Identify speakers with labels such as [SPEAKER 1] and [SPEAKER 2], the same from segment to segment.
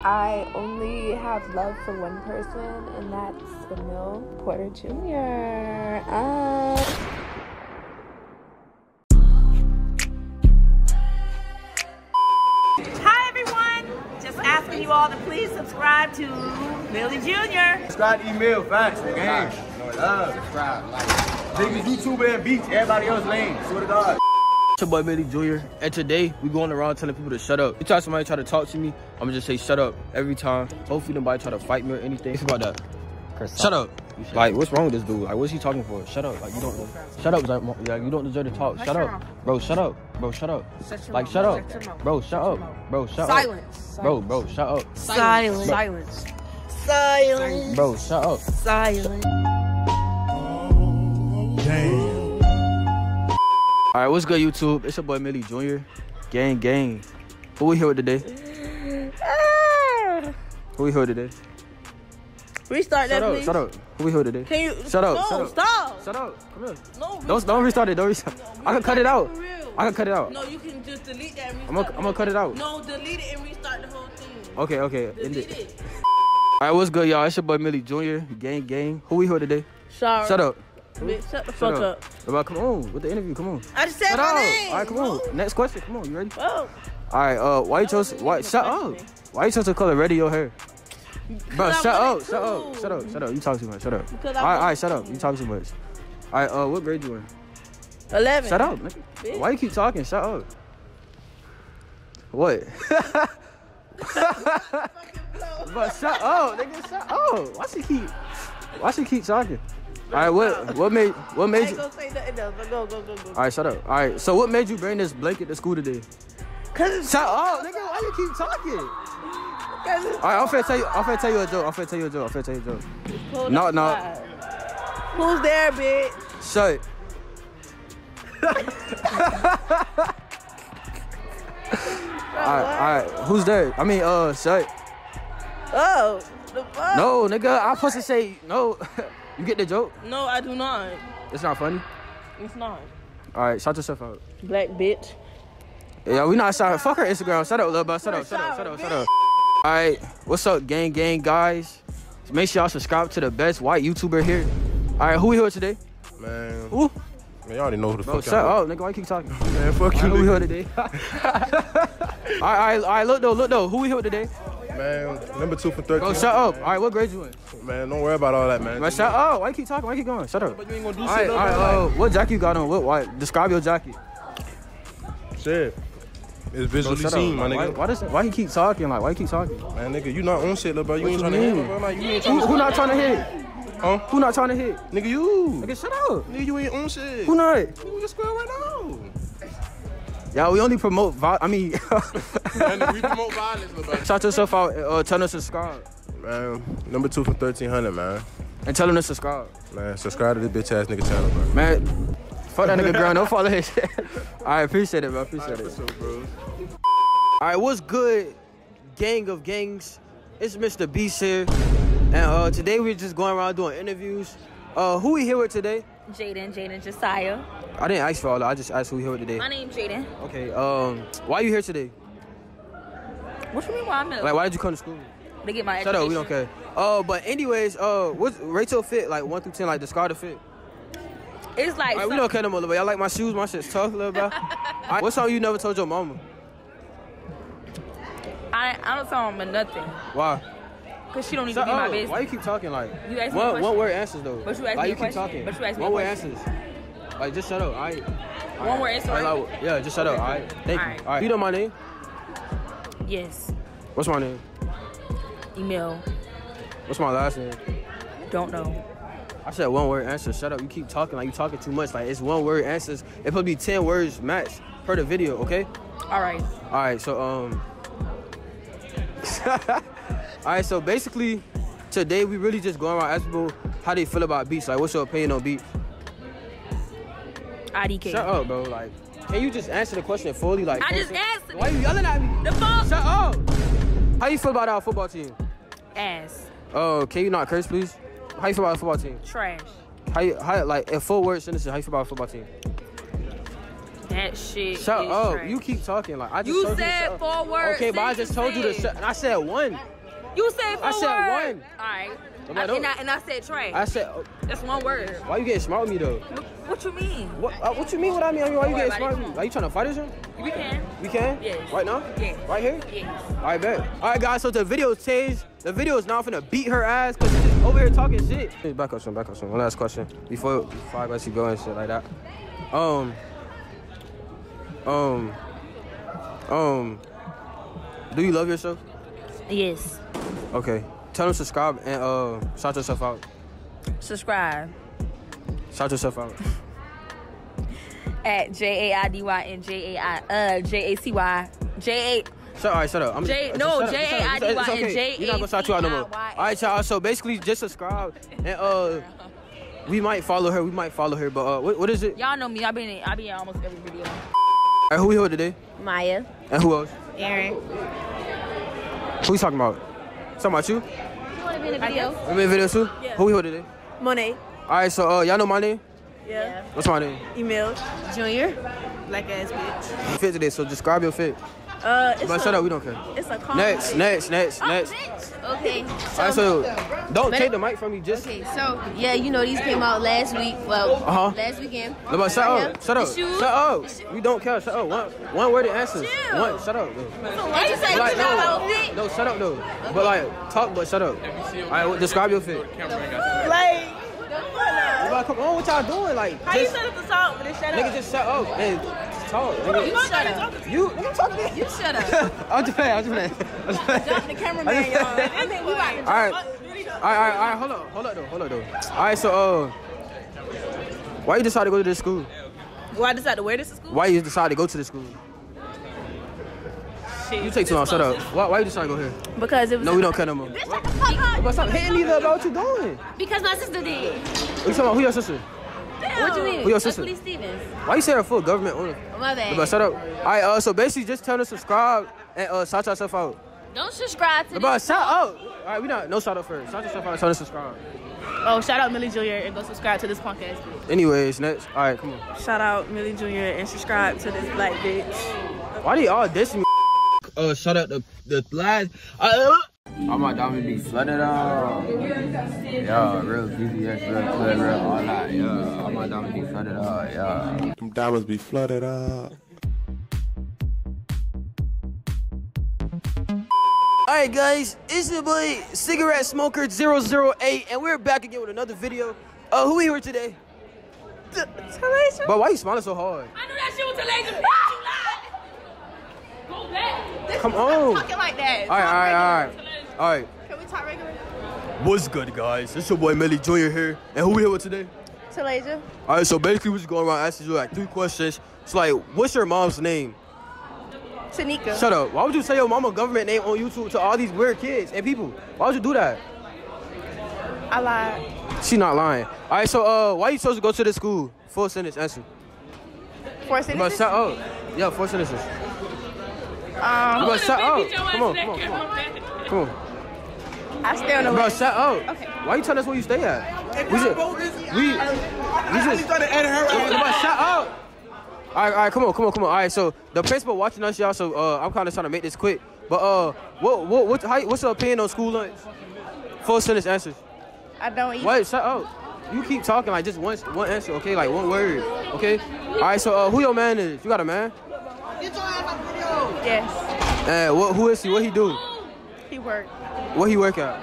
[SPEAKER 1] I only have love for one person, and that's Emil Porter Jr. Uh,
[SPEAKER 2] Hi everyone! Just asking you all to please subscribe to Millie Jr.
[SPEAKER 3] Subscribe to Emil, facts, gang. Love. Subscribe, like. Niggas YouTuber and beats, everybody else lame. Swear to God.
[SPEAKER 4] It's your boy Milli Jr. And today we going around telling people to shut up. Anytime somebody try to talk to me, I'm gonna just say shut up every time. Hopefully nobody try to fight me or anything. Think about that. Shut up. Like, what's wrong with this dude? Like, what's he talking for? Shut up. Like, you don't. Shut up. Like, yeah, you don't deserve to talk. Shut up, bro. Shut up, bro. Shut up. Like, shut up, bro. Shut up, bro. Shut up.
[SPEAKER 5] Silence.
[SPEAKER 4] Bro, bro, shut up.
[SPEAKER 5] Silence. Silence. Silence.
[SPEAKER 4] Bro, shut up.
[SPEAKER 5] Silence.
[SPEAKER 4] All right, what's good, YouTube? It's your boy Milli Jr. Gang, gang. Who we here with today?
[SPEAKER 5] Ah.
[SPEAKER 4] Who we here today?
[SPEAKER 5] Restart
[SPEAKER 4] Shut
[SPEAKER 5] that,
[SPEAKER 4] up,
[SPEAKER 5] please.
[SPEAKER 4] shut up. Who we here today?
[SPEAKER 5] Can you?
[SPEAKER 4] Shut up,
[SPEAKER 5] No,
[SPEAKER 4] shut up.
[SPEAKER 5] stop.
[SPEAKER 4] Shut up. Come here.
[SPEAKER 5] No.
[SPEAKER 4] Don't don't restart it. Don't restart. I can cut it out. I can cut it out.
[SPEAKER 5] No, you can just delete that and
[SPEAKER 4] I'm gonna I'm gonna cut it out.
[SPEAKER 5] No, delete it and restart the whole thing.
[SPEAKER 4] Okay, okay. End it.
[SPEAKER 5] it.
[SPEAKER 4] All right, what's good, y'all? It's your boy Milli Jr. Gang, gang. Who we here today?
[SPEAKER 5] Sorry.
[SPEAKER 4] Shut up.
[SPEAKER 5] Bitch, shut the
[SPEAKER 4] Shut
[SPEAKER 5] fuck
[SPEAKER 4] up.
[SPEAKER 5] up.
[SPEAKER 4] About, come on with the interview. Come on.
[SPEAKER 5] I just said
[SPEAKER 4] Shut
[SPEAKER 5] my
[SPEAKER 4] up.
[SPEAKER 5] name.
[SPEAKER 4] All right, come on. Next question. Come on. You ready?
[SPEAKER 5] Oh.
[SPEAKER 4] All right. Uh, why you chose? Why? Shut up. Why you chose to color red your hair? Bro, shut up, shut up, shut up, shut up. You talk too much. Shut up. All right, all right, shut up. You talk too much. All right, uh, what grade you in?
[SPEAKER 5] Eleven.
[SPEAKER 4] Shut up.
[SPEAKER 5] Bitch.
[SPEAKER 4] Why you keep talking? Shut up. What? but shut up, nigga. Shut up. Why she keep? Why she keep talking? All right, what? What made? What
[SPEAKER 5] I
[SPEAKER 4] made
[SPEAKER 5] ain't
[SPEAKER 4] you?
[SPEAKER 5] gonna say nothing else, but go, go, go, go.
[SPEAKER 4] All right, shut up. All right, so what made you bring this blanket to school today?
[SPEAKER 5] Cause it's,
[SPEAKER 4] Shut up, nigga. Why you keep talking?
[SPEAKER 5] cause it's
[SPEAKER 4] All right, I'm finna tell you. I'm finna tell you a joke. I'm finna tell you a joke. I'm finna tell you a joke.
[SPEAKER 5] cold
[SPEAKER 4] No, no.
[SPEAKER 5] Who's there, bitch?
[SPEAKER 4] Shut. all right, all right. Who's there? I mean, uh, shut.
[SPEAKER 5] Oh, the fuck?
[SPEAKER 4] No, nigga. I'm supposed to say no. you get the joke?
[SPEAKER 5] No, I do not.
[SPEAKER 4] It's not funny.
[SPEAKER 5] It's not.
[SPEAKER 4] All right, shout yourself out.
[SPEAKER 5] Black bitch.
[SPEAKER 4] Yeah, we not shouting. Fuck her Instagram. Shut up, little bro. Shut up, shut up, shut up, shut up. All right, what's up, gang, gang, guys? Make sure y'all subscribe to the best white YouTuber here. All right, who we here today?
[SPEAKER 3] Man,
[SPEAKER 4] Who?
[SPEAKER 3] man, y'all already know who the
[SPEAKER 4] Bro,
[SPEAKER 3] fuck
[SPEAKER 4] shut
[SPEAKER 3] y'all
[SPEAKER 4] up, nigga. Why you keep talking?
[SPEAKER 3] are. Man, fuck
[SPEAKER 4] All right,
[SPEAKER 3] you,
[SPEAKER 4] who we here today? all right, all right, all right. Look though, look though. Who we here today?
[SPEAKER 3] Man, number two from 13.
[SPEAKER 4] Bro, shut up. All right, what grade you in?
[SPEAKER 3] Man, don't worry about all that, man.
[SPEAKER 4] Man, shut up. Why you keep talking? Why you keep going? Shut up.
[SPEAKER 3] But you ain't gonna do
[SPEAKER 4] All
[SPEAKER 3] shit,
[SPEAKER 4] right,
[SPEAKER 3] though,
[SPEAKER 4] all right. Uh, what jacket you got on? What? Why? Describe your jacket.
[SPEAKER 3] Shit. It's
[SPEAKER 4] Bro,
[SPEAKER 3] visually
[SPEAKER 4] shut
[SPEAKER 3] seen,
[SPEAKER 4] up.
[SPEAKER 3] my nigga.
[SPEAKER 4] why does? Why you keep talking? Like, why you keep talking?
[SPEAKER 3] Man, nigga, you not on shit, little bro. You
[SPEAKER 4] What
[SPEAKER 3] ain't
[SPEAKER 4] you
[SPEAKER 3] trying to hit, bro. Like, you ain't
[SPEAKER 4] Who,
[SPEAKER 3] trying to
[SPEAKER 4] who not trying to hit?
[SPEAKER 3] Huh?
[SPEAKER 4] Who not trying to hit?
[SPEAKER 3] Nigga, you.
[SPEAKER 4] Nigga, shut up.
[SPEAKER 3] Nigga, you ain't on shit.
[SPEAKER 4] Who not?
[SPEAKER 3] Nigga, we just square right now.
[SPEAKER 4] Yeah, we only promote. Vi- I mean,
[SPEAKER 3] Man, we promote violence, little
[SPEAKER 4] shout yourself out. Uh, tell them to subscribe
[SPEAKER 3] Man, number two from 1300, man.
[SPEAKER 4] and tell them to subscribe.
[SPEAKER 3] Man, subscribe to this bitch ass nigga channel, bro.
[SPEAKER 4] Man, fuck that nigga girl. Don't follow his shit. All right, appreciate it, bro. Appreciate it.
[SPEAKER 3] So, bro.
[SPEAKER 4] All right, what's good, gang of gangs? It's Mr. Beast here, and uh, today we're just going around doing interviews. Uh, who we here with today?
[SPEAKER 2] Jaden, Jaden Josiah.
[SPEAKER 4] I didn't ask for all that. I just asked who here today.
[SPEAKER 2] My name's Jaden.
[SPEAKER 4] Okay. Um, why are you here today?
[SPEAKER 2] What you mean why I'm here?
[SPEAKER 4] Like, why did you come to school?
[SPEAKER 2] to get my
[SPEAKER 4] Shut
[SPEAKER 2] education.
[SPEAKER 4] up. We don't care. Uh, but anyways, uh, what's Rachel fit? Like one through ten. Like the fit.
[SPEAKER 2] It's like
[SPEAKER 4] right, we don't care no more, bit. Y'all like my shoes? My shit's tough, little. All right, what's something you never told your mama?
[SPEAKER 2] I, I don't tell him nothing.
[SPEAKER 4] Why?
[SPEAKER 2] Cause she don't need
[SPEAKER 4] Shut
[SPEAKER 2] to be my business.
[SPEAKER 4] Why you keep talking like
[SPEAKER 2] You asked me
[SPEAKER 4] one,
[SPEAKER 2] question.
[SPEAKER 4] one word answers though?
[SPEAKER 2] But you asked
[SPEAKER 4] Why
[SPEAKER 2] me
[SPEAKER 4] you
[SPEAKER 2] a
[SPEAKER 4] keep
[SPEAKER 2] question.
[SPEAKER 4] talking?
[SPEAKER 2] But you asked me
[SPEAKER 4] one
[SPEAKER 2] a
[SPEAKER 4] word answers. Like just shut up. All right.
[SPEAKER 2] One word answer.
[SPEAKER 4] All
[SPEAKER 2] right?
[SPEAKER 4] right, like, yeah, just shut up. All right. Thank
[SPEAKER 2] All
[SPEAKER 4] you.
[SPEAKER 2] right.
[SPEAKER 4] All right. You know my name?
[SPEAKER 2] Yes.
[SPEAKER 4] What's my name?
[SPEAKER 2] Emil.
[SPEAKER 4] What's my last name?
[SPEAKER 2] Don't know.
[SPEAKER 4] I said one word answer. Shut up. You keep talking like you talking too much. Like it's one word answers. It probably be ten words max per the video. Okay.
[SPEAKER 2] All right.
[SPEAKER 4] All right, so um, all right, so basically, today we really just going around asking people how they feel about beats. Like, what's your opinion on beats?
[SPEAKER 2] IDK.
[SPEAKER 4] Shut up, bro. Like, can you just answer the question fully? Like,
[SPEAKER 2] I just
[SPEAKER 4] answer-
[SPEAKER 2] answered
[SPEAKER 4] Why
[SPEAKER 2] it.
[SPEAKER 4] you yelling at me?
[SPEAKER 2] The phone.
[SPEAKER 4] Shut up. How you feel about our football team?
[SPEAKER 2] Ass.
[SPEAKER 4] Oh, can you not curse, please? How you feel about our football team?
[SPEAKER 2] Trash.
[SPEAKER 4] How you how like in full words sentences? How you feel about our football team?
[SPEAKER 6] That shit.
[SPEAKER 4] Shut up.
[SPEAKER 6] trash.
[SPEAKER 4] You keep talking like I just
[SPEAKER 6] You
[SPEAKER 4] you
[SPEAKER 6] said
[SPEAKER 4] up.
[SPEAKER 6] four words.
[SPEAKER 4] Okay, but I just told you to shut. And I said one.
[SPEAKER 6] You said four
[SPEAKER 4] I said
[SPEAKER 6] words.
[SPEAKER 4] one.
[SPEAKER 6] All right. I, and, I, and I said trash.
[SPEAKER 4] I said, oh,
[SPEAKER 6] That's one word.
[SPEAKER 4] why you getting smart with me though?
[SPEAKER 6] What you mean?
[SPEAKER 4] What? Uh, what you mean? What I mean? I mean, why you
[SPEAKER 6] Don't worry
[SPEAKER 4] getting smart with me? Are you trying to fight us? something?
[SPEAKER 6] We can.
[SPEAKER 4] We can?
[SPEAKER 6] Yes.
[SPEAKER 4] Right now?
[SPEAKER 6] Yes.
[SPEAKER 4] Right here?
[SPEAKER 6] Yes.
[SPEAKER 4] All right, bet. All right, guys. So the video changed. The video is now finna beat her ass because she's just over here talking shit. Back up some. Back up some. One last question before before I let you go and shit like that. Um. Um. Um. Do you love yourself?
[SPEAKER 6] Yes.
[SPEAKER 4] Okay. Tell them subscribe and uh shout yourself out.
[SPEAKER 6] Subscribe
[SPEAKER 4] Shout yourself out.
[SPEAKER 6] at J A I D Y and J A I uh J A C Y J A.
[SPEAKER 4] Shut, all right, shut up. I'm
[SPEAKER 6] J-
[SPEAKER 4] just,
[SPEAKER 6] no,
[SPEAKER 4] shut up, shut up.
[SPEAKER 6] J-A-I-D-Y
[SPEAKER 4] It's- it's
[SPEAKER 6] and
[SPEAKER 4] okay. You're not gonna shout you out no more.
[SPEAKER 6] J-A-C-I-Y.
[SPEAKER 4] All right, y'all. So basically, just subscribe and uh, we might follow her. We might follow her. But uh, what, what is it?
[SPEAKER 6] Y'all know me. I been in, I be in almost every video.
[SPEAKER 4] All right, who we here with today?
[SPEAKER 5] Maya.
[SPEAKER 4] And who else?
[SPEAKER 5] Aaron.
[SPEAKER 4] Who we talking about? Talking about you?
[SPEAKER 5] You want to be in a video?
[SPEAKER 4] We made video too. Who we here with today?
[SPEAKER 5] Monet.
[SPEAKER 4] All right, so uh, y'all know my name.
[SPEAKER 5] Yeah.
[SPEAKER 4] What's my name?
[SPEAKER 5] Emil. Junior. Black ass bitch.
[SPEAKER 4] Fit today, so describe your fit.
[SPEAKER 5] Uh, it's
[SPEAKER 4] But
[SPEAKER 5] a,
[SPEAKER 4] shut up, we don't care.
[SPEAKER 5] It's a
[SPEAKER 4] Next, next, next, next.
[SPEAKER 7] Okay.
[SPEAKER 4] All right, so don't take the mic from me. Just
[SPEAKER 7] Okay, so yeah, you know these came out last week. Well,
[SPEAKER 4] Uh-huh.
[SPEAKER 7] last weekend.
[SPEAKER 4] No, but shut up. Shut up.
[SPEAKER 7] The.
[SPEAKER 4] Shut up. We don't care. Shut up. One, one word of answers.
[SPEAKER 7] Chill.
[SPEAKER 4] One. Shut up. Though.
[SPEAKER 7] Why you say
[SPEAKER 4] Like,
[SPEAKER 7] you
[SPEAKER 4] no, no, shut up though. But like, talk, but shut up. All right, well, describe your fit.
[SPEAKER 5] Like,
[SPEAKER 4] Like, come on, what y'all doing? Like,
[SPEAKER 5] how you set up the song, but then shut
[SPEAKER 4] nigga, just shut up and just talk. Nigga.
[SPEAKER 7] You shut up.
[SPEAKER 4] You, you talking?
[SPEAKER 7] You shut up.
[SPEAKER 4] I'm just playing. I'm just playing. I'm just playing.
[SPEAKER 5] Jump the cameraman, y'all. I think we about to
[SPEAKER 4] All right. All right, all right, all right. Hold up, hold up though, hold up though. All right, so uh, why you decide to go to this school?
[SPEAKER 5] Why I decided to wear this to school?
[SPEAKER 4] Why you decide to go to this school?
[SPEAKER 5] Shit.
[SPEAKER 4] You take too long. Shut up. Why, why you decide to go here?
[SPEAKER 5] Because it was.
[SPEAKER 4] No, we don't care no more. But stop hitting me about what you doing.
[SPEAKER 7] Because my sister did.
[SPEAKER 4] What you talking about? Who your sister?
[SPEAKER 7] What do you mean?
[SPEAKER 4] Who your
[SPEAKER 7] That's
[SPEAKER 4] sister?
[SPEAKER 7] Lee Stevens.
[SPEAKER 4] Why you say her full government owner?
[SPEAKER 7] My bad.
[SPEAKER 4] But shut up. All right, uh, so basically just tell them to subscribe and uh, shout yourself out.
[SPEAKER 7] Don't subscribe to
[SPEAKER 4] But
[SPEAKER 7] this.
[SPEAKER 4] shout out. All right, we not no shout out first. Shout yourself out. and Tell them to subscribe.
[SPEAKER 5] Oh, shout out Milli Jr. and go subscribe to this punk ass bitch.
[SPEAKER 4] Anyways, next. All right, come on.
[SPEAKER 5] Shout out Milli Jr. and subscribe to this black bitch.
[SPEAKER 4] Why do y'all diss me? Uh, shout out the the last. Uh, all my diamonds be flooded out. Yeah, real BBS, real clear, real all that. Yeah, all my diamonds be flooded out. Yeah.
[SPEAKER 8] Them diamonds be flooded up.
[SPEAKER 4] Alright guys, it's your boy Cigarette Smoker 008 and we're back again with another video. Uh who we here today? But why you smiling so hard?
[SPEAKER 6] I knew that shit was Talasia. You lied. Go back.
[SPEAKER 4] Come on.
[SPEAKER 5] Talking like that.
[SPEAKER 4] Alright, alright, alright. Alright.
[SPEAKER 5] Can we talk regular?
[SPEAKER 4] What's good guys? It's your boy Milli Jr. here. And who we here with today?
[SPEAKER 5] Talasia.
[SPEAKER 4] Alright, so basically we're just going around asking you like three questions. It's like, what's your mom's name?
[SPEAKER 5] Tanika.
[SPEAKER 4] Shut up. Why would you say your mama government name on YouTube to all these weird kids and people? Why would you do that?
[SPEAKER 5] I lied.
[SPEAKER 4] She not lying. Alright, so uh why you supposed to go to this school? Full sentence answer.
[SPEAKER 5] Four
[SPEAKER 4] But
[SPEAKER 5] sentences.
[SPEAKER 4] shut up. Yeah, four sentences.
[SPEAKER 5] Um,
[SPEAKER 4] Bro, shut up.
[SPEAKER 6] Beat your ass
[SPEAKER 4] Come on, come on, come on. Come on.
[SPEAKER 5] I stay on the
[SPEAKER 4] Bro,
[SPEAKER 5] way.
[SPEAKER 4] shut up.
[SPEAKER 5] Okay.
[SPEAKER 4] Why you telling us where you stay at? We just, we, we just,
[SPEAKER 3] trying to edit her
[SPEAKER 4] bro, shut up. All right, all right, come on, come on, come on. All right, so the principal watching us, y'all. So uh, I'm kind of trying to make this quick. But uh, what, what, what, how, what's your opinion on school lunch? Full sentence answers.
[SPEAKER 5] I don't eat.
[SPEAKER 4] Wait, shut up. You keep talking like just one, one answer, okay? Like one word, okay? All right, so uh, who your man is? You got a man?
[SPEAKER 5] Yes.
[SPEAKER 4] Uh, what, who is he? What he do?
[SPEAKER 5] He worked.
[SPEAKER 4] What he work at?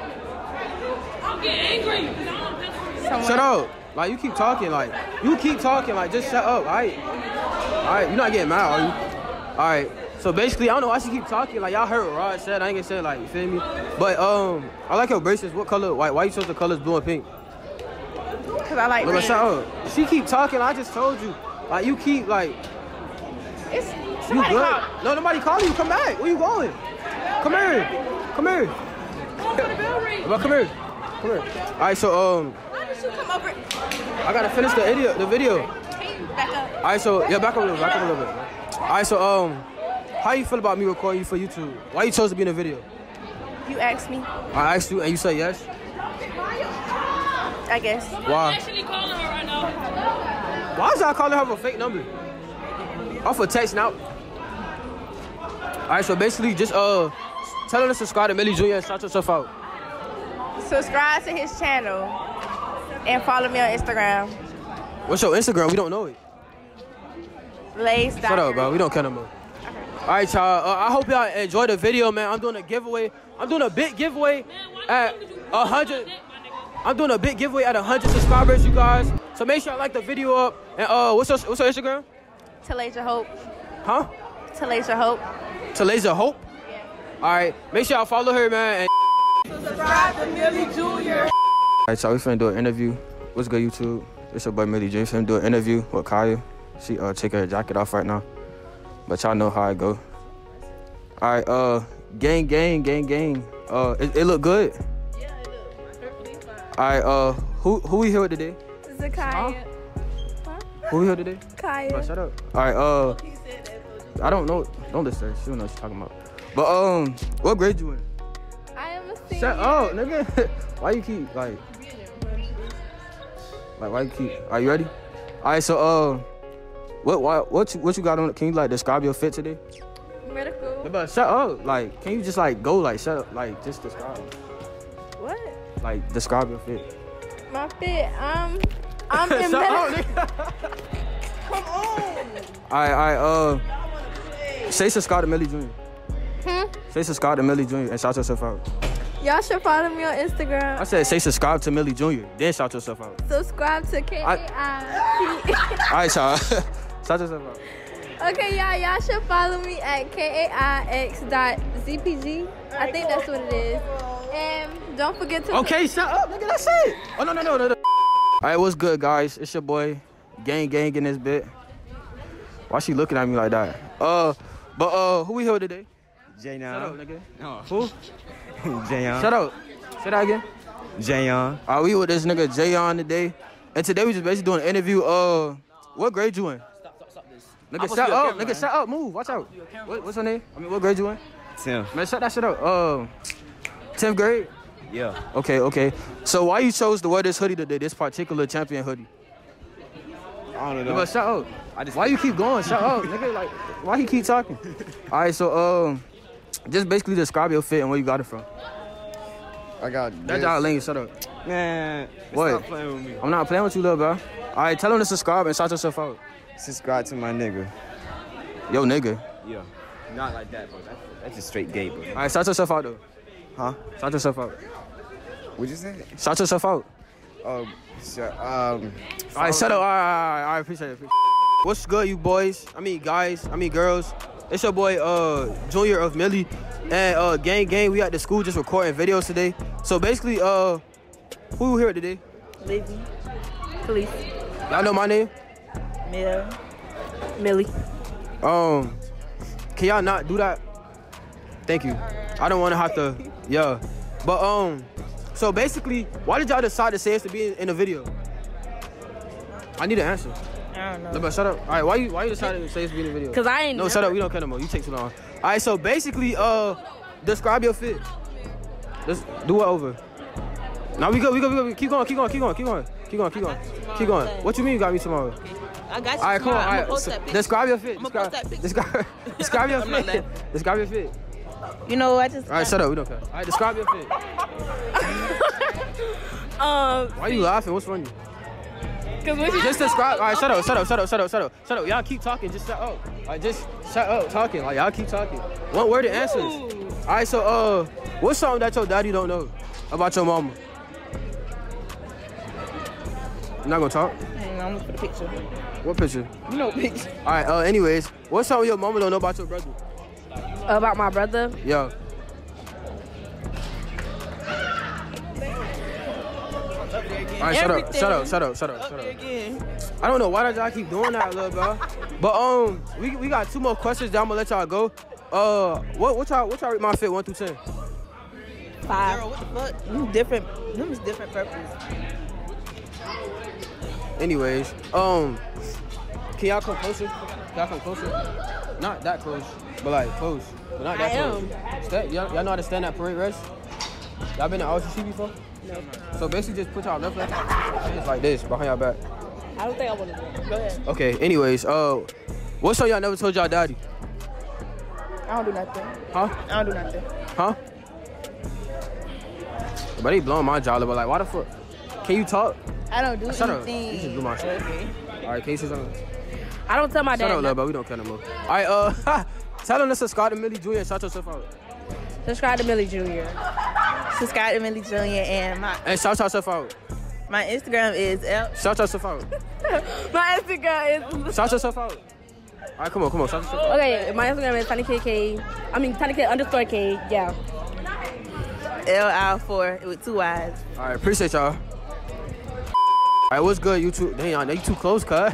[SPEAKER 6] I'm getting angry. I don't
[SPEAKER 5] Somewhere.
[SPEAKER 4] Shut up. Like you keep talking, like you keep talking, like just shut up, alright? Alright, you're not getting mad, are you? Alright. So basically, I don't know why she keep talking. Like y'all heard what Rod said. I ain't gonna say like you feel me. But um, I like her bracelets. What color? Why? Why you chose the colors blue and pink?
[SPEAKER 5] Cause I like
[SPEAKER 4] Look,
[SPEAKER 5] red.
[SPEAKER 4] shut up. She keep talking. I just told you. Like you keep like
[SPEAKER 5] It's
[SPEAKER 4] you
[SPEAKER 5] somebody
[SPEAKER 4] good.
[SPEAKER 5] called.
[SPEAKER 4] No, nobody calling you. Come back. Where you going? Come here. Come here. Well, come here. Come here. All right. So um,
[SPEAKER 5] Why did you come over?
[SPEAKER 4] I gotta finish the video. The video.
[SPEAKER 5] Back up?
[SPEAKER 4] All right, so yeah, back up a little, back up a little bit. All right, so um, how you feel about me recording you for YouTube? Why you chose to be in the video?
[SPEAKER 5] You asked me.
[SPEAKER 4] I asked you and you said yes.
[SPEAKER 5] I guess.
[SPEAKER 6] I'm
[SPEAKER 4] Why?
[SPEAKER 6] actually calling her right now.
[SPEAKER 4] Why is y'all calling her a fake number? off of text now. All right, so basically, just uh, tell her to subscribe to Milli Jr. and shout yourself out.
[SPEAKER 5] Subscribe to his channel and follow me on Instagram.
[SPEAKER 4] What's your Instagram? We don't know it.
[SPEAKER 5] Lace.
[SPEAKER 4] Shut up, bro. We don't care no more. All right, y'all. Uh, I hope y'all enjoyed the video, man. I'm doing a giveaway. I'm doing a big giveaway at a hundred. I'm doing a big giveaway at a hundred subscribers, you guys. So make sure y'all like the video up. And uh, what's your what's your Instagram?
[SPEAKER 5] Talasia Hope.
[SPEAKER 4] Huh?
[SPEAKER 5] Talasia Hope.
[SPEAKER 4] To Laser Hope. All right. Make sure y'all follow her, man. And
[SPEAKER 2] Subscribe to Milli Jr.
[SPEAKER 4] All right, so we finna do an interview. What's good, YouTube? It's your boy Milli J. Finna do an interview with Kaya. She uh take her jacket off right now, but y'all know how I go. All right, uh, gang, gang, gang, gang. Uh, it, it look good.
[SPEAKER 1] Yeah, it looks perfectly fine.
[SPEAKER 4] All right, uh, who who we here with today?
[SPEAKER 1] Zakaya. Huh?
[SPEAKER 4] Who we here today?
[SPEAKER 1] Kaya.
[SPEAKER 4] Bro, shut up. All right, uh, I don't know. Don't listen. to her. She don't know what she's talking about. But um, what grade you in?
[SPEAKER 1] I am a senior.
[SPEAKER 4] Shut up, nigga. why you keep like? Like why you keep? Are you ready? All right, so uh, what why, what you what you got on? Can you like describe your fit today?
[SPEAKER 1] Medical.
[SPEAKER 4] But shut up. Like, can you just like go like shut up? Like just describe.
[SPEAKER 1] What?
[SPEAKER 4] Like describe your fit.
[SPEAKER 1] My fit. Um, I'm in
[SPEAKER 4] Shut up,
[SPEAKER 1] medical.
[SPEAKER 4] nigga. All right, all right. Uh, say subscribe to Milli Jr.
[SPEAKER 1] Hmm?
[SPEAKER 4] Say subscribe to Milli Jr. and shout yourself out.
[SPEAKER 1] Y'all should follow me on Instagram.
[SPEAKER 4] I said say subscribe to Milli Jr. Then shout yourself out.
[SPEAKER 1] Subscribe to K A I
[SPEAKER 4] All right, y'all. shout yourself out.
[SPEAKER 1] Okay, y'all. Y'all should follow me at K A I X dot ZPG. I think that's what it is. And don't forget to.
[SPEAKER 4] Okay, shut up, nigga. That's it. Oh no, no, no, no. no. All right, what's good, guys? It's your boy, gang, gang in this bit. Why she looking at me like that? Uh, but uh, who we here today?
[SPEAKER 3] Jayon.
[SPEAKER 4] Shut up, nigga.
[SPEAKER 3] No.
[SPEAKER 4] Who?
[SPEAKER 3] Jayon.
[SPEAKER 4] Shut up. Say that again.
[SPEAKER 3] Jayon.
[SPEAKER 4] All right, we with this nigga Jayon today, and today we just basically doing an interview. Uh, what grade you in?
[SPEAKER 9] Stop, stop, stop this.
[SPEAKER 4] Nigga, shut up. Nigga, shut up. Move. Watch out. What, what's her name? I mean, what grade you in?
[SPEAKER 3] Tim.
[SPEAKER 4] Man, shut that shit up. Uh, 10th grade.
[SPEAKER 3] Yeah.
[SPEAKER 4] Okay, okay. So why you chose to wear this hoodie today? This particular champion hoodie.
[SPEAKER 3] I don't know.
[SPEAKER 4] But shut up.
[SPEAKER 3] I just
[SPEAKER 4] Why you keep going? Shut up, nigga. Like, why he keep talking? All right, so um, just basically describe your fit and where you got it from.
[SPEAKER 3] I got
[SPEAKER 4] That's
[SPEAKER 3] this.
[SPEAKER 4] y'all lane. Shut up.
[SPEAKER 3] Man,
[SPEAKER 4] What?
[SPEAKER 3] stop playing with me.
[SPEAKER 4] I'm not playing with you, little bro. All right, tell him to subscribe and shout yourself out.
[SPEAKER 3] Subscribe to my nigga.
[SPEAKER 4] Yo, nigga.
[SPEAKER 3] Yeah. Not like that, bro. That's, that's just straight gay, bro.
[SPEAKER 4] All right, shout yourself out though.
[SPEAKER 3] Huh?
[SPEAKER 4] Shout yourself out.
[SPEAKER 3] What'd you say?
[SPEAKER 4] Shout yourself out.
[SPEAKER 3] Um, sure, um.
[SPEAKER 4] All right, shut up. All right, all right, all right. Appreciate it. Appreciate it. What's good, you boys? I mean, guys. I mean, girls. It's your boy, uh, Junior of Milli, and uh, gang, gang. We at the school just recording videos today. So basically, uh, who here today?
[SPEAKER 6] Lizzie. Police.
[SPEAKER 4] Y'all know my name.
[SPEAKER 6] Mill. Milli.
[SPEAKER 4] Um, can y'all not do that? Thank you. I don't want to have to, yeah. But um, so basically, why did y'all decide to say us to be in, in the video? I need an answer.
[SPEAKER 6] I don't know.
[SPEAKER 4] No, but shut up. All right, why you why you decided to say us to be in the video?
[SPEAKER 6] Cause I ain't.
[SPEAKER 4] No, shut up. We don't care no more. You take too long. All right, so basically, uh, describe your fit. Let's do it over. Now we go, we go, we go. Keep going, keep going, keep going, keep going, keep going, keep going, keep going. What you mean you got me tomorrow?
[SPEAKER 6] I got you.
[SPEAKER 4] All right, come on. All right, so describe your fit.
[SPEAKER 6] I'ma
[SPEAKER 4] Describe,
[SPEAKER 6] post that picture.
[SPEAKER 4] describe, describe your fit. Describe your fit.
[SPEAKER 6] You know, I just.
[SPEAKER 4] All right, shut up. We don't care. All right, describe your fit.
[SPEAKER 6] Um,
[SPEAKER 4] Why you laughing? What's funny?
[SPEAKER 6] Cause when you
[SPEAKER 4] Just describe. All right, shut up, shut up, shut up, shut up, shut up, shut up. Y'all keep talking. Just shut up. All right, just shut up talking. Like y'all keep talking. One word answers. All right, so uh, what's something that your daddy don't know about your mama? You not gonna talk?
[SPEAKER 6] Hang on, I'm looking for the picture.
[SPEAKER 4] What picture?
[SPEAKER 6] You know, picture.
[SPEAKER 4] All right. Uh, anyways, what's something your mama don't know about your brother?
[SPEAKER 6] About my brother.
[SPEAKER 4] Yeah. All right, shut up, shut up, shut up, shut up, shut up.
[SPEAKER 6] Again.
[SPEAKER 4] I don't know why does y'all keep doing that, little bro. But um, we, we got two more questions. Then I'm gonna let y'all go. Uh, what what y'all what y'all rate my fit one through ten?
[SPEAKER 6] Five. Girl, what the fuck? Them different. Them is different purposes.
[SPEAKER 4] Anyways, um, can y'all come closer? Can y'all come closer? Not that close, but like close, but not that
[SPEAKER 6] I
[SPEAKER 4] close. Stand, y'all, y'all know how to stand at parade rest? Y'all been to RCC before? No. So basically, just put y'all left leg just like this behind y'all back.
[SPEAKER 6] I don't think I want to. Go ahead.
[SPEAKER 4] Okay. Anyways, uh, What's up y'all never told y'all daddy?
[SPEAKER 6] I don't do nothing.
[SPEAKER 4] Huh?
[SPEAKER 6] I don't do nothing.
[SPEAKER 4] Huh? But they blowing my jaw, but like, why the fuck? Can you talk?
[SPEAKER 6] I don't do
[SPEAKER 4] Shut up.
[SPEAKER 6] anything.
[SPEAKER 4] You just blew my shit.
[SPEAKER 6] Okay.
[SPEAKER 4] All right, can you say something?
[SPEAKER 7] I don't tell my
[SPEAKER 4] Shut
[SPEAKER 7] dad.
[SPEAKER 4] up, love, but we don't care no more. All right, uh, tell them to subscribe to Milli Jr. and shout yourself out.
[SPEAKER 7] Subscribe to Milli Jr.
[SPEAKER 6] Subscribe to Milli Jr. and my
[SPEAKER 4] And shout yourself out.
[SPEAKER 6] my Instagram is L.
[SPEAKER 4] Shout out, yourself out.
[SPEAKER 7] My Instagram is
[SPEAKER 4] Shout out, yourself out. All right, come on, come on. Shout yourself out.
[SPEAKER 7] okay. My Instagram is TinyKK. I mean TinyK underscore K. Yeah.
[SPEAKER 6] L I four with two Y's.
[SPEAKER 4] All right, appreciate y'all. All right, what's good, YouTube? Dang, y'all, they too close, cut.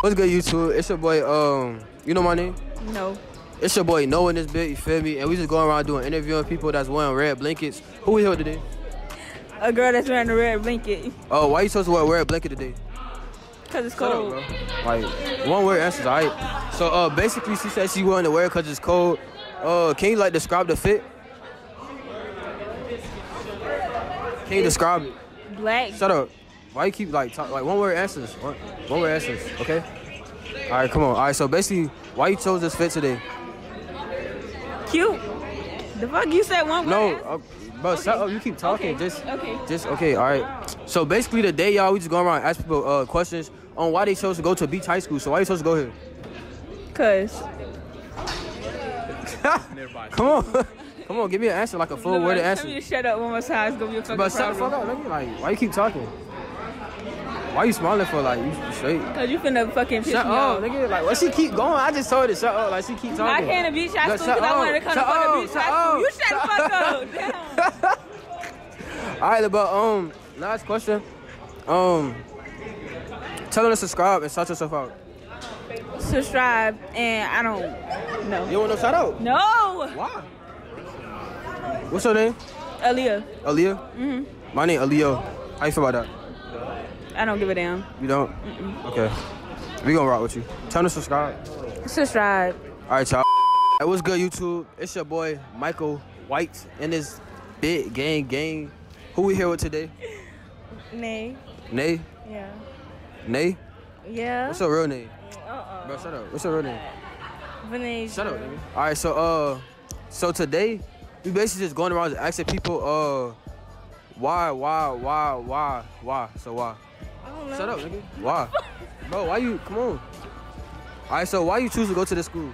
[SPEAKER 4] what's good, YouTube? It's your boy, um, you know my name?
[SPEAKER 6] No.
[SPEAKER 4] It's your boy Noah in this bit, you feel me? And we just going around doing interviewing people that's wearing red blankets. Who we here with today?
[SPEAKER 6] A girl that's wearing a red blanket
[SPEAKER 4] Oh, why you supposed to wear a red blanket today?
[SPEAKER 6] because it's
[SPEAKER 4] up,
[SPEAKER 6] cold.
[SPEAKER 4] bro. Like, one word answers, alright? So, uh, basically, she said she wanted to wear it because it's cold. Uh, can you, like, describe the fit? Can you describe it?
[SPEAKER 6] Black.
[SPEAKER 4] Shut up. Why you keep, like, talk, like, one word answers? One, one word answers, okay? Alright, come on. Alright, so basically, why you chose this fit today?
[SPEAKER 6] Cute. The fuck you said one
[SPEAKER 4] No, uh, bro, shut up. You keep talking.
[SPEAKER 6] Okay.
[SPEAKER 4] Just,
[SPEAKER 6] Okay.
[SPEAKER 4] just okay. All right. So basically, today, y'all, we just going around ask people uh, questions on why they chose to go to Beach High School. So why you chose to go here?
[SPEAKER 6] Cause
[SPEAKER 4] Come on, come on, give me an answer, like a full worded
[SPEAKER 6] Tell
[SPEAKER 4] answer.
[SPEAKER 6] me to shut up one more time. It's gonna be a fucking
[SPEAKER 4] But shut the fuck up, nigga. Like, why you keep talking? Why you smiling for? Like, you you straight?
[SPEAKER 6] Cause you finna fucking piss
[SPEAKER 4] Shut
[SPEAKER 6] me
[SPEAKER 4] up,
[SPEAKER 6] off.
[SPEAKER 4] nigga. Like, why she keep going? I just told her to shut up. Like, she keep
[SPEAKER 6] I
[SPEAKER 4] talking.
[SPEAKER 6] came to beach high school
[SPEAKER 4] shut
[SPEAKER 6] because I wanted to
[SPEAKER 4] up,
[SPEAKER 6] come to
[SPEAKER 4] shut
[SPEAKER 6] fucking
[SPEAKER 4] up,
[SPEAKER 6] beach high. You
[SPEAKER 4] up,
[SPEAKER 6] shut the fuck up. Damn.
[SPEAKER 4] All right, but um, last question. Um, tell them to subscribe and shout yourself out.
[SPEAKER 6] Subscribe and I don't
[SPEAKER 4] You
[SPEAKER 6] know.
[SPEAKER 4] don't want no shout out?
[SPEAKER 6] No.
[SPEAKER 4] Why? What's your name?
[SPEAKER 6] Aaliyah.
[SPEAKER 4] Aaliyah? Mm-hmm. My name Aaliyah. How you feel about that?
[SPEAKER 6] I don't give a damn.
[SPEAKER 4] You don't? Okay. We gonna rock with you. Tell them to subscribe.
[SPEAKER 6] Subscribe.
[SPEAKER 4] All right, y'all. Hey, what's good, YouTube? It's your boy Michael White and his big gang gang. Who we here with today?
[SPEAKER 6] Nay.
[SPEAKER 4] Nay?
[SPEAKER 6] Yeah.
[SPEAKER 4] Nay?
[SPEAKER 6] Yeah.
[SPEAKER 4] What's your real name?
[SPEAKER 6] Uh-uh.
[SPEAKER 4] Bro, shut up. What's your real name?
[SPEAKER 6] Vinay.
[SPEAKER 4] Shut up, nigga. All right, so uh, so today we basically just going around asking people uh, why, why, why, why, why? So why? Shut up, nigga. Why? Bro, why you? Come on. All right, so why you choose to go to this school?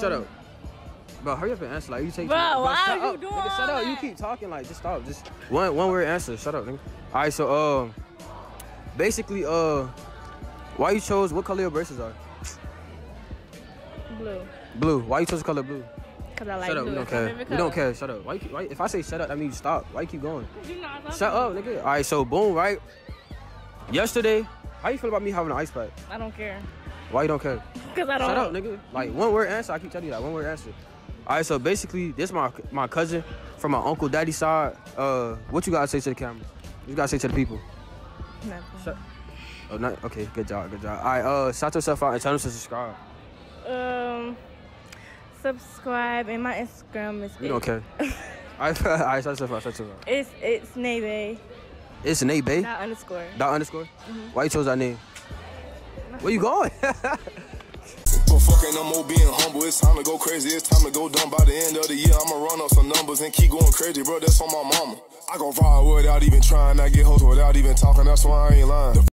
[SPEAKER 4] Shut up. Bro, hurry up and answer. Like you take.
[SPEAKER 6] Bro, why
[SPEAKER 4] shut
[SPEAKER 6] are you
[SPEAKER 4] up.
[SPEAKER 6] doing
[SPEAKER 4] Nigga, shut up. You keep talking. Like just stop. Just one one word answer. Shut up, nigga. All right, so um, basically uh, why you chose what color your braces are?
[SPEAKER 6] Blue.
[SPEAKER 4] Blue. Why you chose the color blue?
[SPEAKER 6] Cause I like
[SPEAKER 4] shut up. We don't care. We don't care. Shut up. Why, keep, why? If I say shut up, that means stop. Why you keep going?
[SPEAKER 6] You know I love
[SPEAKER 4] Shut up, nigga. All right. So boom. Right. Yesterday, how you feel about me having an ice pack?
[SPEAKER 6] I don't care.
[SPEAKER 4] Why you don't care?
[SPEAKER 6] Cause I don't.
[SPEAKER 4] Shut up, nigga. Like one word answer. I keep telling you that one word answer. All right. So basically, this my my cousin from my uncle daddy side. Uh, what you gotta say to the camera? You gotta say to the people.
[SPEAKER 6] Nothing.
[SPEAKER 4] Shut. Oh, not okay. Good job. Good job. All right. Uh, shout yourself out and tell them to subscribe.
[SPEAKER 6] Um, subscribe and my Instagram is.
[SPEAKER 4] We don't care. All right. All right. Shout yourself out. Shout yourself out.
[SPEAKER 6] It's it's Nave.
[SPEAKER 4] It's Nate Bay.
[SPEAKER 6] Not underscore.
[SPEAKER 4] Dot underscore. Why you chose that name? Where you going?
[SPEAKER 9] But fuck ain't no more being humble. It's time to go crazy. It's time to go dumb. By the end of the year, I'ma run up some numbers and keep going crazy, bro. That's on my mama. I go ride without even trying. I get hoes without even talking. That's why I ain't lying.